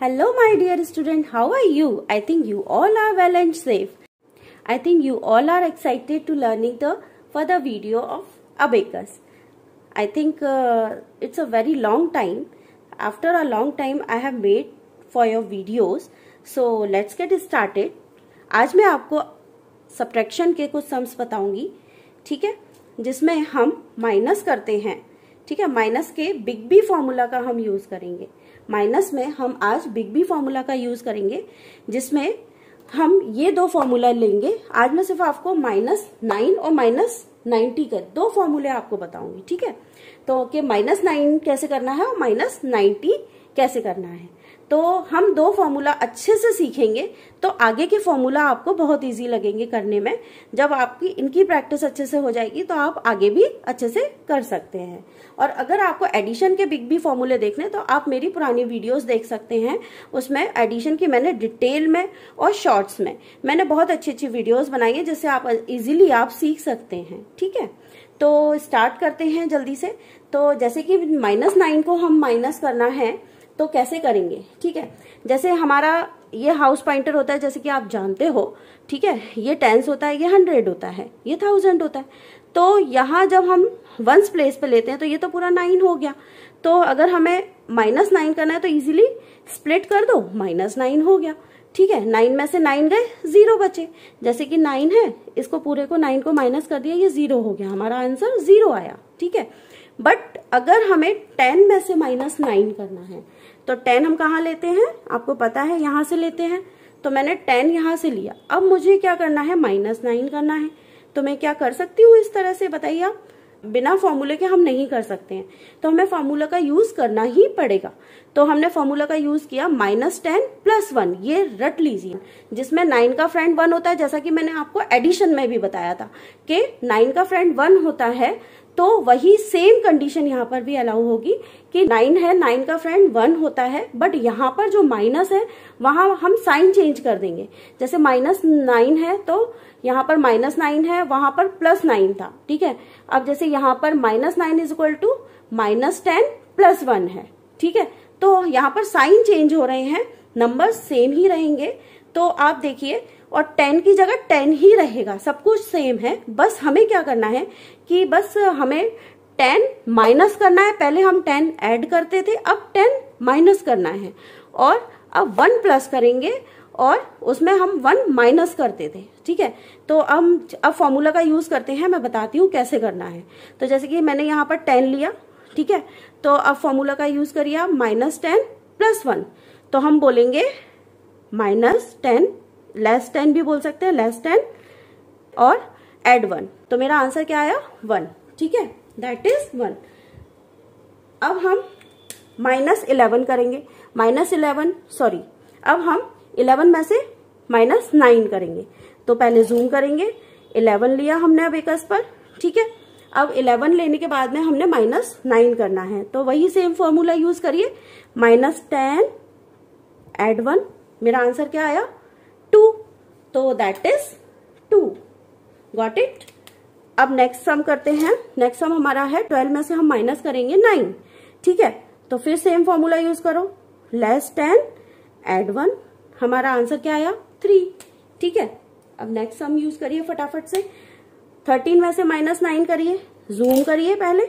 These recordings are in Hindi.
Hello my dear student, how are you? I think you all are well and safe. I think you all are excited to learning the further video of abacus. I think uh, it's a very long time. After a long time I have made for your videos. So let's get started. आज मैं आपको सब्ट्रैक्शन के कुछ सम्स बताऊँगी ठीक है जिसमें हम माइनस करते हैं ठीक है माइनस के बिग बी फॉर्मूला का हम यूज़ करेंगे माइनस में हम आज बिग बी फॉर्मूला का यूज़ करेंगे, जिसमें हम ये दो फॉर्मूला लेंगे। आज मैं सिर्फ़ आपको माइनस नाइन और माइनस नाइन्टी का दो फॉर्मूले आपको बताऊँगी, ठीक है? तो ओके माइनस नाइन कैसे करना है और माइनस नाइन्टी कैसे करना है? तो हम दो फॉर्मूला अच्छे से सीखेंगे तो आगे के फॉर्मूला आपको बहुत इजी लगेंगे करने में। जब आपकी, इनकी प्रैक्टिस अच्छे से हो जाएगी तो आप आगे भी अच्छे से कर सकते हैं। और अगर आपको एडिशन के बिग बी फॉर्मूले देखने तो आप मेरी पुरानी वीडियोस देख सकते हैं। उसमें एडिशन की मैंने डिटेल में और शॉर्ट्स में, मैंने बहुत अच्छी अच्छी वीडियोज़ बनाई है, जिससे आप इजिली आप सीख सकते हैं। ठीक है? तो स्टार्ट करते हैं जल्दी से। तो जैसे कि माइनस नाइन को हम माइनस करना है तो कैसे करेंगे? ठीक है? जैसे हमारा ये हाउस पॉइंटर होता है, जैसे कि आप जानते हो, ठीक है? ये टेंस होता है, ये हंड्रेड होता है, ये थाउज़ेंड होता है। तो यहाँ जब हम वंस प्लेस पे लेते हैं तो ये तो पूरा नाइन हो गया। तो अगर हमें माइनस नाइन करना है तो इजीली स्प्लिट कर दो माइनस नाइन हो गया। ठीक है? नाइन में से नाइन गए ज़ीरो बचे। जैसे कि नाइन है, इसको पूरे को नाइन को माइनस कर दिया, ये ज़ीरो हो गया। हमारा आंसर ज़ीरो आया। ठीक है? बट अगर हमें टेन में से माइनस नाइन करना है तो टेन हम कहाँ लेते हैं? आपको पता है, यहाँ से लेते हैं। तो मैंने टेन यहाँ से लिया। अब मुझे क्या करना है? माइनस नाइन करना है। तो मैं क्या कर सकती हूँ इस तरह से, बताइए आप? बिना फॉर्मूले के हम नहीं कर सकते हैं। तो हमें फॉर्मूला का यूज़ करना ही पड़ेगा। तो हमने फॉर्मूला का यूज़ किया माइनस टेन प्लस वन ये रट लीजिए। जिसमें नाइन का फ्रेंड वन होता है, जैसा कि मैंने आपको एडिशन में भी बताया था, कि नाइन का फ्रेंड वन होता है तो वही सेम कंडीशन यहाँ पर भी अलाउ होगी कि नाइन है नाइन का फ्रेंड वन होता है बट यहाँ पर जो माइनस है, वहाँ हम साइन चेंज कर देंगे। जैसे माइनस नाइन है तो यहाँ पर माइनस नाइन है, वहाँ पर प्लस नाइन था, ठीक है? अब जैसे यहाँ पर minus nine is equal to minus ten plus one है, ठीक है? तो यहाँ पर साइन चेंज हो रहे हैं नंबर सेम ही रहेंगे। तो आप देखिए, और टेन की जगह टेन ही रहेगा, सब कुछ सेम है, बस हमें क्या करना है कि बस हमें टेन माइनस करना है। पहले हम टेन ऐड करते थे, अब टेन माइनस करना है। और अब वन प्लस करेंगे और उसमें हम वन माइनस करते थे, ठीक है? तो हम अब फॉर्मूला का यूज़ करते हैं, मैं बताती हूँ कैसे करना है। तो जैसे कि मैंने यहाँ पर टेन लिया, ठीक है? तो अब फॉर्मूला का यूज़ करिए आप, माइनस टेन प्लस वन। तो हम बोलेंगे माइनस टेन, लेस टेन भी बोल सकते हैं, लेस टेन। और एड वन तो मेरा आंसर क्या आया? वन ठीक है? दैट इज़ वन अब हम माइनस इलेवन करेंगे. माइनस इलेवन सॉरी अब हम इलेवन में से माइनस नाइन करेंगे. तो पहले जूम करेंगे. इलेवन लिया हमने अब एकस पर. ठीक है? अब इलेवन लेने के बाद में हमने माइनस नाइन करना है. तो वही सेम फॉर्मूला यूज़ करिए. माइनस टेन एड वन मेरा आंसर क्या आया? टू तो that is two got it अब नेक्स्ट सम करते हैं। नेक्स्ट सम हमारा है ट्वेल्व में से हम माइनस करेंगे नाइन ठीक है? तो फिर सेम फॉर्मूला यूज़ करो। लेस टेन एड वन हमारा आंसर क्या आया? थ्री ठीक है? अब नेक्स्ट सम यूज़ करिए फटाफट से। थर्टीन में से माइनस नाइन करिए। जूम करिए पहले।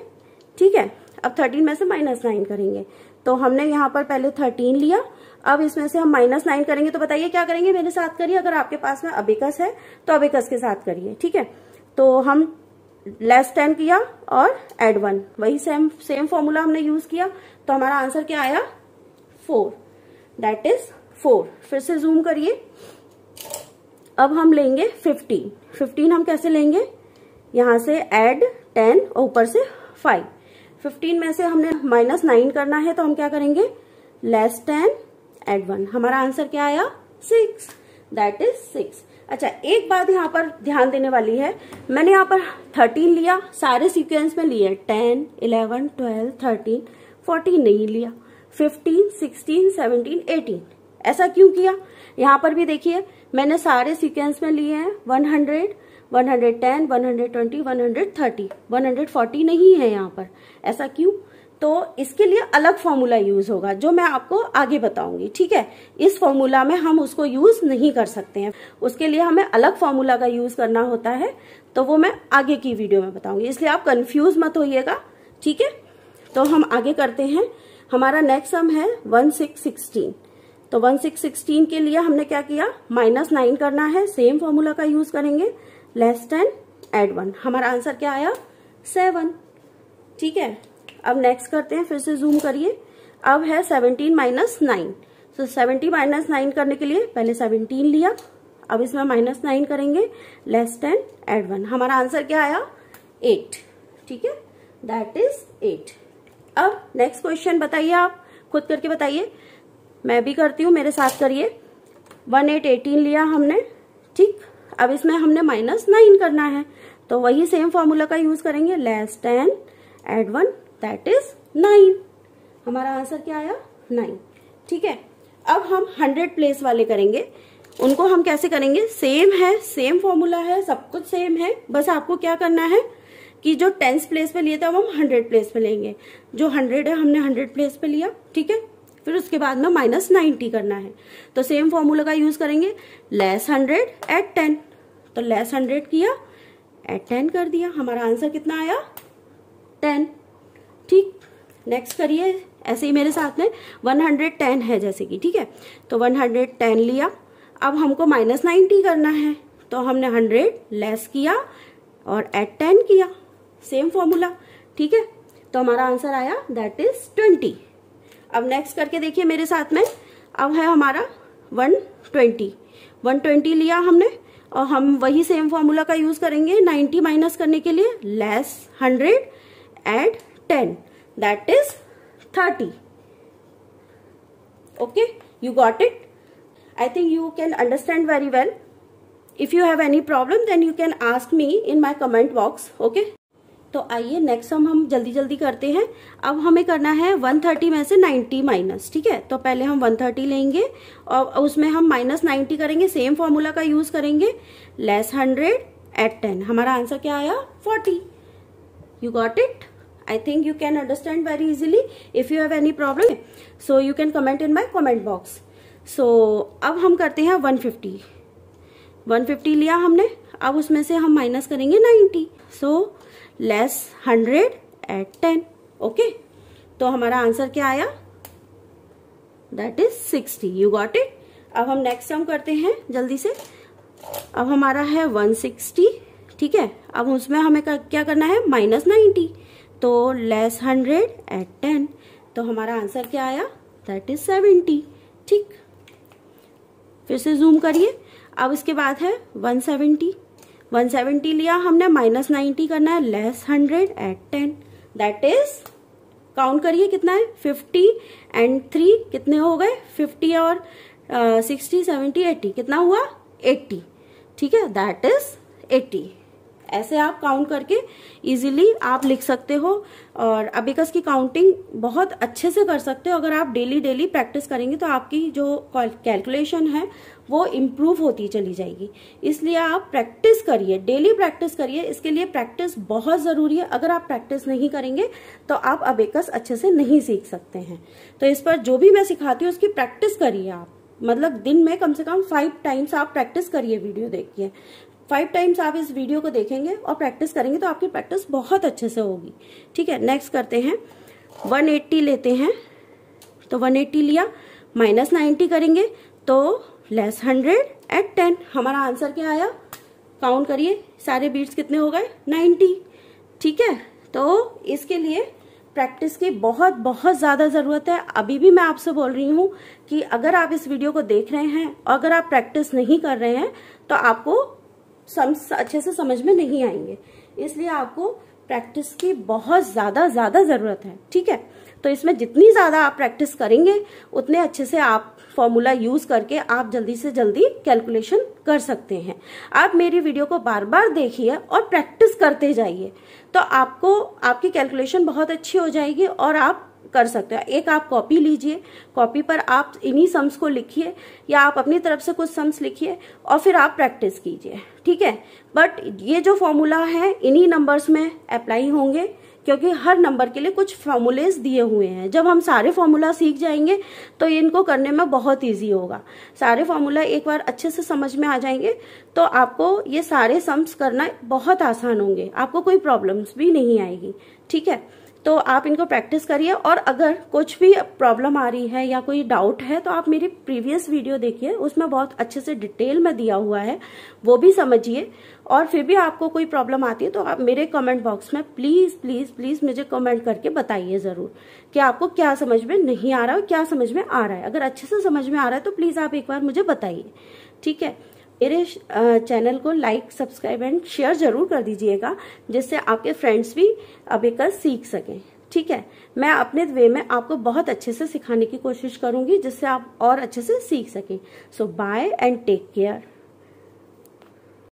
ठीक है? अब थर्टीन में से माइनस नाइन करेंगे। तो हमने यहाँ पर पहले थर्टीन लिया। अब इसमें से हम माइनस नाइन करेंगे तो बताइए क्या करेंगे? मेरे साथ करिए, अगर आपके पास में अबिकस है तो अबिकस के साथ करिए, ठीक है? तो हम लेस टेन किया और एड वन वही सेम सेम फॉर्मूला हमने यूज़ किया। तो हमारा आंसर क्या आया? फोर दैट इज़ फोर फिर से जूम करिए। अब हम लेंगे फिफ्टीन फिफ्टीन हम कैसे लेंगे? यहाँ से एड टेन और ऊपर से फाइव फिफ्टीन में से हमने माइनस नाइन करना है तो हम क्या करेंगे? लेस टेन एड वन हमारा आंसर क्या आया? सिक्स दैट इज़ सिक्स अच्छा एक बात यहाँ पर ध्यान देने वाली है। मैंने यहाँ पर थर्टीन लिया। सारे सीक्वेंस में लिए ten eleven twelve thirteen fourteen नहीं लिया। फिफ्टीन सिक्सटीन सेवनटीन एटीन ऐसा क्यों किया? यहाँ पर भी देखिए, मैंने सारे सीक्वेंस में लिए हैं। One hundred one hundred ten one hundred twenty one hundred thirty one hundred forty नहीं है यहाँ पर। ऐसा क्यों? तो इसके लिए अलग फॉर्मूला यूज़ होगा, जो मैं आपको आगे बताऊँगी, ठीक है? इस फॉर्मूला में हम उसको यूज़ नहीं कर सकते हैं। उसके लिए हमें अलग फॉर्मूला का यूज़ करना होता है तो वो मैं आगे की वीडियो में बताऊँगी। इसलिए आप कंफ्यूज मत होइएगा, ठीक है? तो हम आगे करते हैं। हमारा नेक्स्ट सम है वन सिक्स सिक्सटीन तो वन सिक्स सिक्सटीन के लिए हमने क्या किया? माइनस नाइन करना है सेम फॉर्मूला का यूज़ करेंगे। लेस टेन एड वन हमारा आंसर क्या आया? सेवन ठीक है? अब नेक्स्ट करते हैं, फिर से जूम करिए। अब है seventeen minus nine so seventy minus nine करने के लिए पहले सेवनटीन लिया। अब इसमें माइनस नाइन करेंगे लेस टेन एड वन हमारा आंसर क्या आया? एट ठीक है? दैट इज़ एट अब नेक्स्ट क्वेश्चन बताइए आप। खुद करके बताइए। मैं भी करती हूँ, मेरे साथ करिए। वन एट एटीन लिया हमने। ठीक? अब इसमें हमने माइनस नाइन करना है। तो वही सेम फॉर्मूला का यूज़ करेंगे। Less ten add one that is nine हमारा आंसर क्या आया? नाइन ठीक है? अब हम हंड्रेड प्लेस वाले करेंगे। उनको हम कैसे करेंगे? सेम है सेम फॉर्मूला है, सब कुछ सेम है। बस आपको क्या करना है कि जो टेंस प्लेस पे लिए थे, अब हम हंड्रेड प्लेस पे लेंगे। जो हंड्रेड है, हमने हंड्रेड प्लेस पे लिया, ठीक है? फिर उसके बाद में माइनस नाइन्टी करना है। तो सेम फॉर्मूला का यूज़ करेंगे। लेस हंड्रेड एट टेन तो लेस हंड्रेड किया एट टेन कर दिया। हमारा आंसर कितना आया? टेन नेक्स्ट करिए, ऐसे ही मेरे साथ में 110 है जैसे कि, ठीक है? तो 110 लिया। अब हमको माइनस नाइन्टी करना है। तो हमने 100 लेस किया और एट टेन किया। सेम फॉर्मूला ठीक है? तो हमारा आंसर आया दैट इज़ 20 अब नेक्स्ट करके देखिए मेरे साथ में। अब है हमारा 120 120 लिया हमने और हम वही सेम फॉर्मूला का यूज़ करेंगे 90 माइनस करने के लिए less 100 add ten that is 30 okay, you got it? I think you can understand very well. If you have any problem, then you can ask me in my comment box, okay? तो आइए नेक्स्ट सम हम जल्दी जल्दी करते हैं। अब हमें करना है 130 में से 90 माइनस ठीक है? तो पहले हम 130 लेंगे और उसमें हम माइनस नाइन्टी करेंगे। सेम फॉर्मूला का यूज़ करेंगे। लेस हंड्रेड एट टेन हमारा आंसर क्या आया? 40 you got it I think you can understand very easily if you have any problem so you can comment in my comment box so अब हम करते हैं वन फिफ्टी वन फिफ्टी लिया हमने. अब उसमें से हम माइनस करेंगे ninety so less hundred eight ten okay तो हमारा आंसर क्या आया? That is sixty you got it अब हम नेक्स्ट सम करते हैं जल्दी से. अब हमारा है वन सिक्सटी ठीक है? अब उसमें हमें क्या करना है? माइनस नाइन्टी तो लेस हंड्रेड एट टेन तो हमारा आंसर क्या आया? दैट इज़ सेवेंटी ठीक? फिर से जूम करिए। अब इसके बाद है वन सेवेंटी 170 लिया, हमने माइनस नाइन्टी करना है less hundred eight ten that is count करिए कितना है? 50 एंड थ्री कितने हो गए? 50 और सिक्सटी सेवेंटी एट्टी कितना हुआ? 80 ठीक है? दैट इज़ 80 ऐसे आप काउंट करके इजीली आप लिख सकते हो और अबिकस की काउंटिंग बहुत अच्छे से कर सकते हो। अगर आप डेली डेली प्रैक्टिस करेंगे तो आपकी जो कैलकुलेशन है, वो इम्प्रूव होती चली जाएगी। इसलिए आप प्रैक्टिस करिए डेली प्रैक्टिस करिए। इसके लिए प्रैक्टिस बहुत ज़रूरी है। अगर आप प्रैक्टिस नहीं करेंगे तो आप अबेकस अच्छे से नहीं सीख सकते हैं। तो इस पर जो भी मैं सिखाती हूँ, उसकी प्रैक्टिस करिए आप। मतलब दिन में कम से कम फाइव टाइम्स आप प्रैक्टिस करिए वीडियो देखिए। फाइव टाइम्स आप इस वीडियो को देखेंगे और प्रैक्टिस करेंगे तो आपकी प्रैक्टिस बहुत अच्छे से होगी। ठीक है नेक्स्ट करते हैं। 180 लेते हैं। तो 180 लिया। माइनस नाइन्टी करेंगे तो लेस हंड्रेड एट टेन हमारा आंसर क्या आया? काउंट करिए, सारे बीट्स कितने हो गए? नाइन्टी ठीक है तो इसके लिए प्रैक्टिस की बहुत बहुत ज़्यादा ज़रूरत है। अभी भी मैं आपसे बोल रही हूँ कि अगर आप इस वीडियो को देख रहे हैं और अगर आप प्रैक्टिस नहीं कर रहे हैं तो आपको अच्छे से समझ में नहीं आएँगे। इसलिए आपको प्रैक्टिस की बहुत ज़्यादा ज़्यादा ज़रूरत है, ठीक है? तो इसमें जितनी ज़्यादा आप प्रैक्टिस करेंगे, उतने अच्छे से आप फॉर्मूला यूज़ करके आप जल्दी से जल्दी कैलकुलेशन कर सकते हैं। आप मेरी वीडियो को बार बार देखिए और प्रैक्टिस करते जाइए तो आपको, आपकी कैलकुलेशन बहुत अच्छी हो जाएगी और आप कर सकते हो। एक आप कॉपी लीजिए। कॉपी पर आप इन्हीं सम्स को लिखिए या आप अपनी तरफ़ से कुछ सम्स लिखिए और फिर आप प्रैक्टिस कीजिए। ठीक है? बट ये जो फॉर्मूला है, इन्हीं नंबर्स में अप्लाई होंगे क्योंकि हर नंबर के लिए कुछ फॉर्मूलेज दिए हुए हैं। जब हम सारे फॉर्मूला सीख जाएँगे तो इनको करने में बहुत ईजी होगा। सारे फॉर्मूला एक बार अच्छे से समझ में आ जाएँगे तो आपको ये सारे सम्स करना बहुत आसान होंगे। आपको कोई प्रॉब्लम्स भी नहीं आएगी। ठीक है? तो आप इनको प्रैक्टिस करिए और अगर कुछ भी प्रॉब्लम आ रही है या कोई डाउट है तो आप मेरी प्रीवियस वीडियो देखिए। उसमें बहुत अच्छे से डिटेल में दिया हुआ है। वो भी समझिए। और फिर भी आपको कोई प्रॉब्लम आती है तो आप मेरे कमेंट बॉक्स में प्लीज़ प्लीज़ प्लीज़ मुझे कमेंट करके बताइए ज़रूर कि आपको क्या समझ में नहीं आ रहा है क्या समझ में आ रहा है। अगर अच्छे से समझ में आ रहा है तो प्लीज़ आप एक बार मुझे बताइए। ठीक है? मेरे चैनल को लाइक सब्सक्राइब एंड शेयर ज़रूर कर दीजिएगा, जिससे आपके फ्रेंड्स भी अबेकर सीख सकें। ठीक है? मैं अपने वे में आपको बहुत अच्छे से सिखाने की कोशिश करूँगी, जिससे आप और अच्छे से सीख सकें। So bye and take care